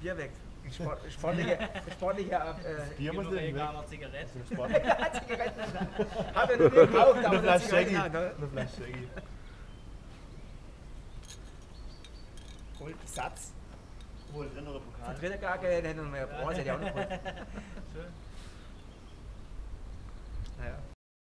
Bier weg. Sport, sportliche, sportliche äh, Bier muss Genug nicht gar weg. noch Zigaretten. Also Zigaretten. Hab ja nur nie aber ne? Eine Flasche Shaggy. Eine Flasche Shaggy. Gold, Satz. Wo drin der andere Pokal? Dritte gar keine, hätte noch mehr Bronze, hätte ich auch noch geholt.